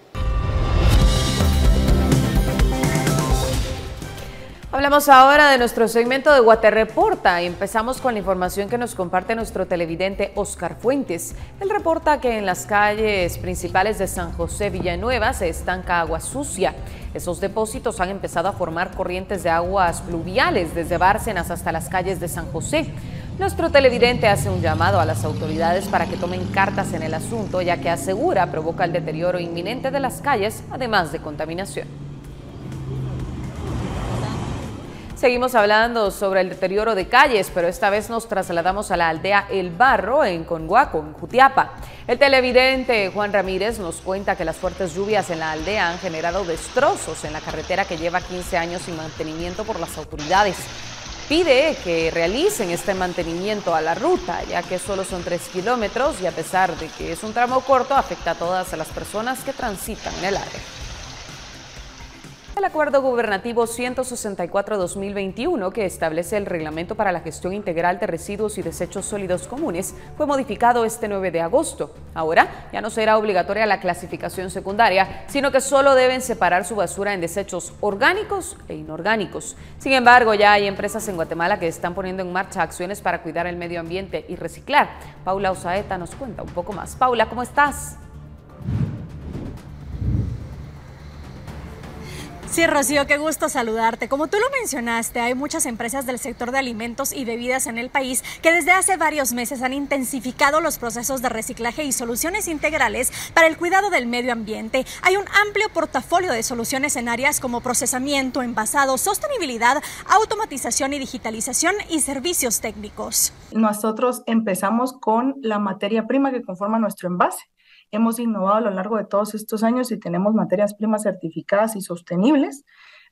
Hablamos ahora de nuestro segmento de Guaterreporta y empezamos con la información que nos comparte nuestro televidente Oscar Fuentes. Él reporta que en las calles principales de San José Villanueva se estanca agua sucia. Esos depósitos han empezado a formar corrientes de aguas pluviales desde Bárcenas hasta las calles de San José. Nuestro televidente hace un llamado a las autoridades para que tomen cartas en el asunto, ya que asegura provoca el deterioro inminente de las calles, además de contaminación. Seguimos hablando sobre el deterioro de calles, pero esta vez nos trasladamos a la aldea El Barro en Conguaco, en Jutiapa. El televidente Juan Ramírez nos cuenta que las fuertes lluvias en la aldea han generado destrozos en la carretera que lleva 15 años sin mantenimiento por las autoridades. Pide que realicen este mantenimiento a la ruta, ya que solo son 3 kilómetros y a pesar de que es un tramo corto, afecta a todas las personas que transitan en el área. El Acuerdo Gubernativo 164-2021, que establece el reglamento para la gestión integral de residuos y desechos sólidos comunes, fue modificado este 9 de agosto. Ahora ya no será obligatoria la clasificación secundaria, sino que solo deben separar su basura en desechos orgánicos e inorgánicos. Sin embargo, ya hay empresas en Guatemala que están poniendo en marcha acciones para cuidar el medio ambiente y reciclar. Paula Osaeta nos cuenta un poco más. Paula, ¿cómo estás? Sí, Rocío, qué gusto saludarte. Como tú lo mencionaste, hay muchas empresas del sector de alimentos y bebidas en el país que desde hace varios meses han intensificado los procesos de reciclaje y soluciones integrales para el cuidado del medio ambiente. Hay un amplio portafolio de soluciones en áreas como procesamiento, envasado, sostenibilidad, automatización y digitalización y servicios técnicos. Nosotros empezamos con la materia prima que conforma nuestro envase hemos innovado a lo largo de todos estos años y tenemos materias primas certificadas y sostenibles,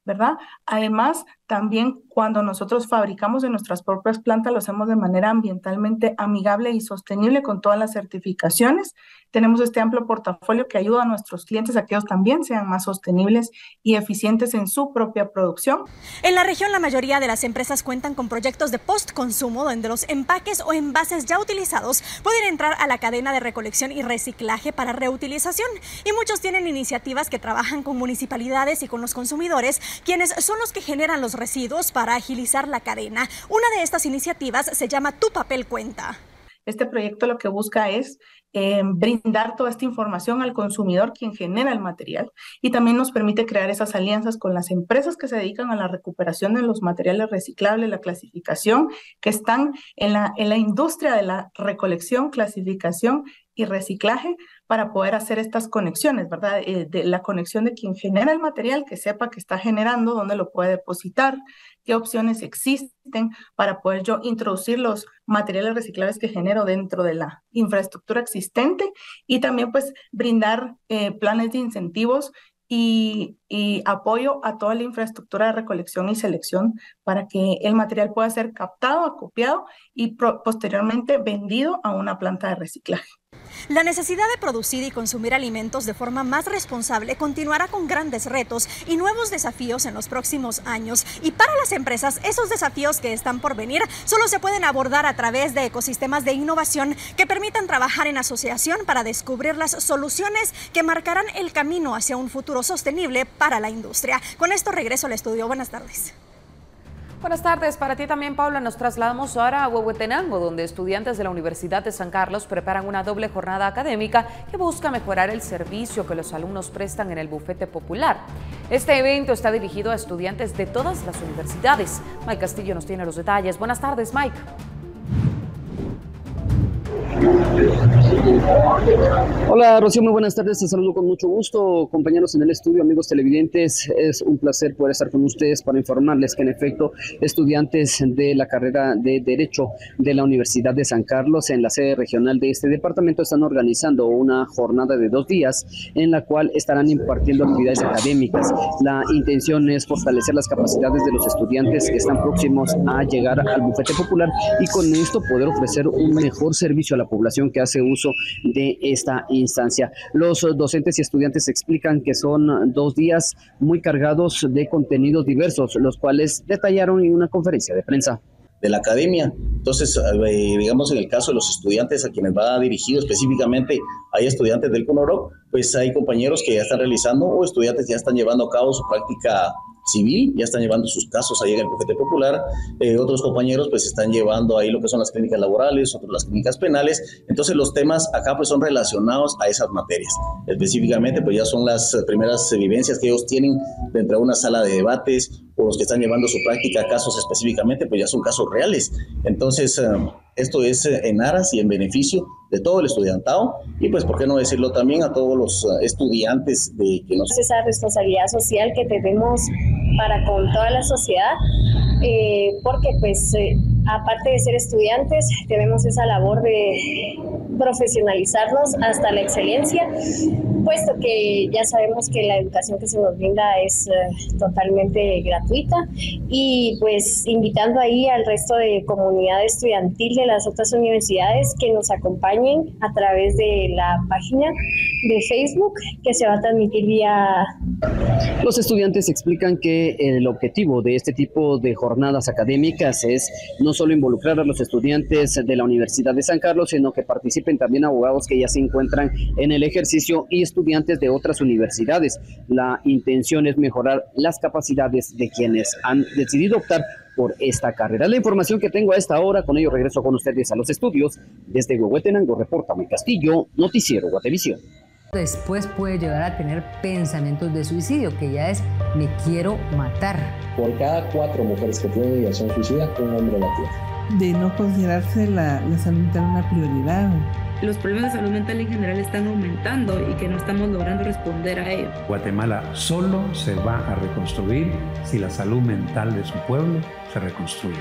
¿verdad? Además, también cuando nosotros fabricamos en nuestras propias plantas, lo hacemos de manera ambientalmente amigable y sostenible con todas las certificaciones. Tenemos este amplio portafolio que ayuda a nuestros clientes a que ellos también sean más sostenibles y eficientes en su propia producción. En la región, la mayoría de las empresas cuentan con proyectos de post-consumo donde los empaques o envases ya utilizados pueden entrar a la cadena de recolección y reciclaje para reutilización. Y muchos tienen iniciativas que trabajan con municipalidades y con los consumidores, quienes son los que generan los residuos para agilizar la cadena. Una de estas iniciativas se llama Tu papel cuenta. Este proyecto lo que busca es eh, brindar toda esta información al consumidor, quien genera el material, y también nos permite crear esas alianzas con las empresas que se dedican a la recuperación de los materiales reciclables, la clasificación, que están en la, en la industria de la recolección, clasificación y reciclaje para poder hacer estas conexiones, ¿verdad? Eh, de la conexión de quien genera el material, que sepa que está generando, dónde lo puede depositar, qué opciones existen para poder yo introducir los materiales reciclables que genero dentro de la infraestructura existente y también pues brindar eh, planes de incentivos y, y, apoyo a toda la infraestructura de recolección y selección para que el material pueda ser captado, acopiado y posteriormente vendido a una planta de reciclaje. La necesidad de producir y consumir alimentos de forma más responsable continuará con grandes retos y nuevos desafíos en los próximos años. Y para las empresas, esos desafíos que están por venir solo se pueden abordar a través de ecosistemas de innovación que permitan trabajar en asociación para descubrir las soluciones que marcarán el camino hacia un futuro sostenible para la industria. Con esto regreso al estudio. Buenas tardes. Buenas tardes. Para ti también, Paula. Nos trasladamos ahora a Huehuetenango, donde estudiantes de la Universidad de San Carlos preparan una doble jornada académica que busca mejorar el servicio que los alumnos prestan en el bufete popular. Este evento está dirigido a estudiantes de todas las universidades. Mike Castillo nos tiene los detalles. Buenas tardes, Mike. Hola Rocío, muy buenas tardes, te saludo con mucho gusto, compañeros en el estudio, amigos televidentes, es un placer poder estar con ustedes para informarles que en efecto estudiantes de la carrera de Derecho de la Universidad de San Carlos en la sede regional de este departamento están organizando una jornada de dos días en la cual estarán impartiendo actividades académicas. La intención es fortalecer las capacidades de los estudiantes que están próximos a llegar al bufete popular y con esto poder ofrecer un mejor servicio a la población que hace uso de esta instancia. Los docentes y estudiantes explican que son dos días muy cargados de contenidos diversos, los cuales detallaron en una conferencia de prensa de la academia. Entonces, eh, digamos en el caso de los estudiantes a quienes va dirigido específicamente, hay estudiantes del CONOROC, pues hay compañeros que ya están realizando o estudiantes ya están llevando a cabo su práctica civil, ya están llevando sus casos ahí en el bufete popular, eh, otros compañeros pues están llevando ahí lo que son las clínicas laborales, otros las clínicas penales, entonces los temas acá pues son relacionados a esas materias, específicamente pues ya son las primeras vivencias que ellos tienen dentro de una sala de debates o los que están llevando su práctica casos específicamente pues ya son casos reales, entonces eh, esto es eh, en aras y en beneficio de todo el estudiantado. Y pues, ¿por qué no decirlo también a todos los eh, estudiantes de que nos... Esa responsabilidad social que tenemos para con toda la sociedad, eh, porque pues aparte de ser estudiantes, tenemos esa labor de profesionalizarnos hasta la excelencia, puesto que ya sabemos que la educación que se nos brinda es eh, totalmente gratuita y pues invitando ahí al resto de comunidad estudiantil de las otras universidades que nos acompañen a través de la página de Facebook que se va a transmitir vía... Los estudiantes explican que el objetivo de este tipo de jornadas académicas es no solo involucrar a los estudiantes de la Universidad de San Carlos, sino que participen también abogados que ya se encuentran en el ejercicio y estudiantes de otras universidades. La intención es mejorar las capacidades de quienes han decidido optar por esta carrera. La información que tengo a esta hora, con ello regreso con ustedes a los estudios. Desde Huehuetenango, reporta mi Castillo, Noticiero Guatevisión. Después puede llegar a tener pensamientos de suicidio, que ya es me quiero matar. Por cada cuatro mujeres que tienen ideación suicida, un hombre la tiene. De no considerarse la, la salud mental una prioridad. Los problemas de salud mental en general están aumentando y que no estamos logrando responder a ello. Guatemala solo se va a reconstruir si la salud mental de su pueblo se reconstruye.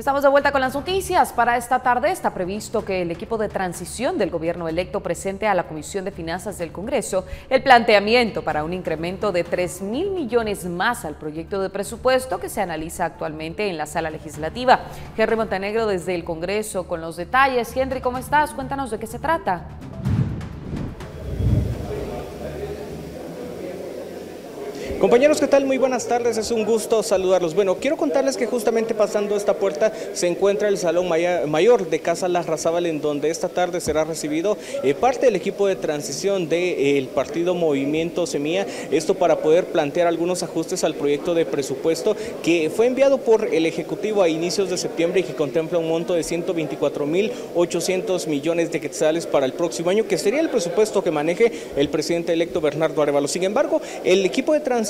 Estamos de vuelta con las noticias. Para esta tarde está previsto que el equipo de transición del gobierno electo presente a la Comisión de Finanzas del Congreso el planteamiento para un incremento de 3 mil millones más al proyecto de presupuesto que se analiza actualmente en la sala legislativa. Henry Montenegro desde el Congreso con los detalles. Henry, ¿cómo estás? Cuéntanos de qué se trata. Compañeros, ¿qué tal? Muy buenas tardes, es un gusto saludarlos. Bueno, quiero contarles que justamente pasando esta puerta se encuentra el Salón Mayor de Casa Las Razábal, en donde esta tarde será recibido eh, parte del equipo de transición del partido Movimiento Semilla, esto para poder plantear algunos ajustes al proyecto de presupuesto que fue enviado por el Ejecutivo a inicios de septiembre y que contempla un monto de 124.800 millones de quetzales para el próximo año, que sería el presupuesto que maneje el presidente electo Bernardo Arevalo. Sin embargo, el equipo de transición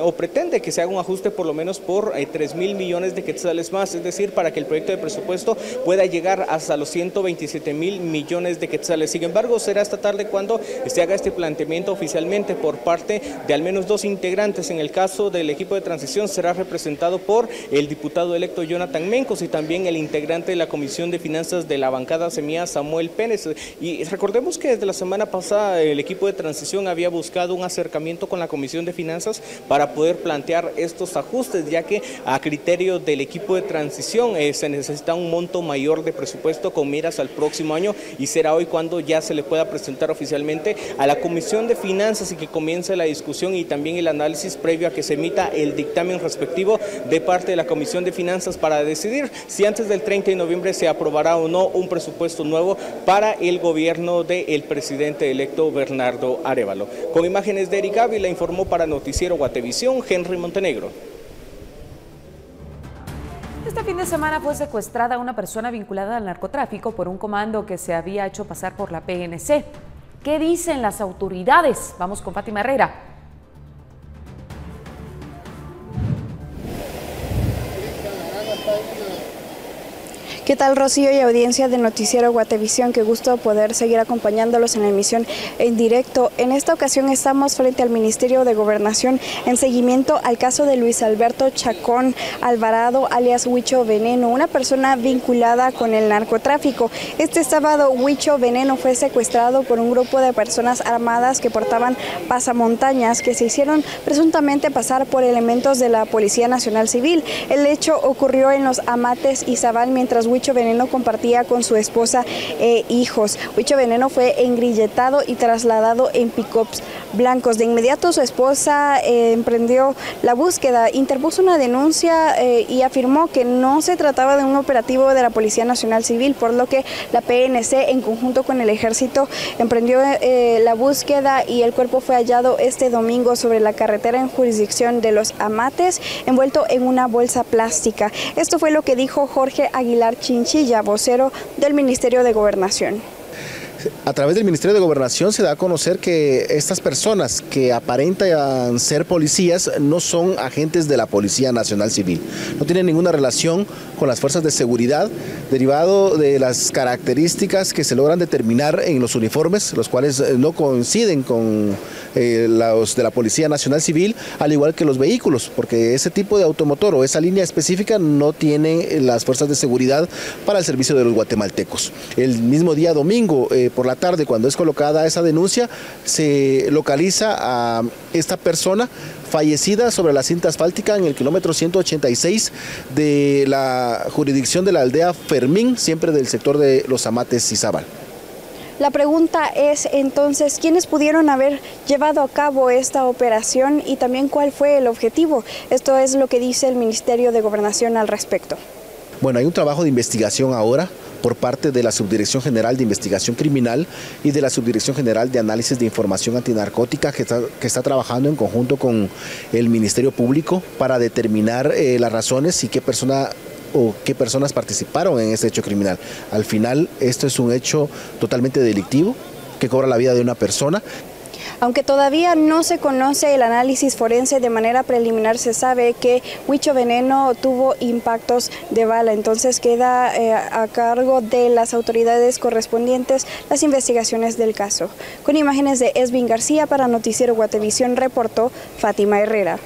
o pretende que se haga un ajuste por lo menos por 3 eh, mil millones de quetzales más, es decir, para que el proyecto de presupuesto pueda llegar hasta los 127 mil millones de quetzales. Sin embargo, será esta tarde cuando se haga este planteamiento oficialmente por parte de al menos dos integrantes. En el caso del equipo de transición será representado por el diputado electo Jonathan Mencos y también el integrante de la Comisión de Finanzas de la bancada Semilla, Samuel Pérez. Y recordemos que desde la semana pasada el equipo de transición había buscado un acercamiento con la Comisión de Finanzas para poder plantear estos ajustes, ya que a criterio del equipo de transición eh, se necesita un monto mayor de presupuesto con miras al próximo año y será hoy cuando ya se le pueda presentar oficialmente a la Comisión de Finanzas y que comience la discusión y también el análisis previo a que se emita el dictamen respectivo de parte de la Comisión de Finanzas para decidir si antes del 30 de noviembre se aprobará o no un presupuesto nuevo para el gobierno del presidente electo Bernardo Arevalo. Con imágenes de Eric Ávila informó para Noticiero Guatevisión Henry Montenegro. Este fin de semana fue secuestrada una persona vinculada al narcotráfico por un comando que se había hecho pasar por la PNC. ¿Qué dicen las autoridades? Vamos con Fátima Herrera. ¿Qué tal Rocío y audiencia de Noticiero Guatevisión? Qué gusto poder seguir acompañándolos en la emisión en directo. En esta ocasión estamos frente al Ministerio de Gobernación en seguimiento al caso de Luis Alberto Chacón Alvarado, alias Huicho Veneno, una persona vinculada con el narcotráfico. Este sábado Huicho Veneno fue secuestrado por un grupo de personas armadas que portaban pasamontañas que se hicieron presuntamente pasar por elementos de la Policía Nacional Civil. El hecho ocurrió en los Amates y Zabal mientras Huicho Veneno compartía con su esposa e hijos. Huicho Veneno fue engrilletado y trasladado en pickups blancos. De inmediato su esposa eh, emprendió la búsqueda, interpuso una denuncia eh, y afirmó que no se trataba de un operativo de la Policía Nacional Civil, por lo que la PNC en conjunto con el ejército emprendió la búsqueda y el cuerpo fue hallado este domingo sobre la carretera en jurisdicción de los Amates, envuelto en una bolsa plástica. Esto fue lo que dijo Jorge Aguilar Chinchilla, vocero del Ministerio de Gobernación a través del Ministerio de Gobernación se da a conocer que estas personas que aparentan ser policías no son agentes de la Policía Nacional Civil. No tienen ninguna relación con las fuerzas de seguridad derivado de las características que se logran determinar en los uniformes, los cuales eh, no coinciden con eh, los de la Policía Nacional Civil, al igual que los vehículos, porque ese tipo de automotor o esa línea específica no tiene las fuerzas de seguridad para el servicio de los guatemaltecos. El mismo día domingo, eh, por la tarde, cuando es colocada esa denuncia, se localiza a esta persona fallecida sobre la cinta asfáltica en el kilómetro 186 de la jurisdicción de la aldea Fermín, siempre del sector de Los Amates y Zabal. La pregunta es entonces, ¿quiénes pudieron haber llevado a cabo esta operación y también cuál fue el objetivo? Esto es lo que dice el Ministerio de Gobernación al respecto. Bueno, hay un trabajo de investigación ahora por parte de la Subdirección General de Investigación Criminal y de la Subdirección General de Análisis de Información Antinarcótica que está, trabajando en conjunto con el Ministerio Público para determinar eh, las razones y qué persona o qué personas participaron en ese hecho criminal. Al final, esto es un hecho totalmente delictivo que cobra la vida de una persona aunque todavía no se conoce el análisis forense de manera preliminar, se sabe que Huicho Veneno tuvo impactos de bala, entonces queda eh, a cargo de las autoridades correspondientes las investigaciones del caso. Con imágenes de Esvin García para Noticiero Guatevisión reportó Fátima Herrera.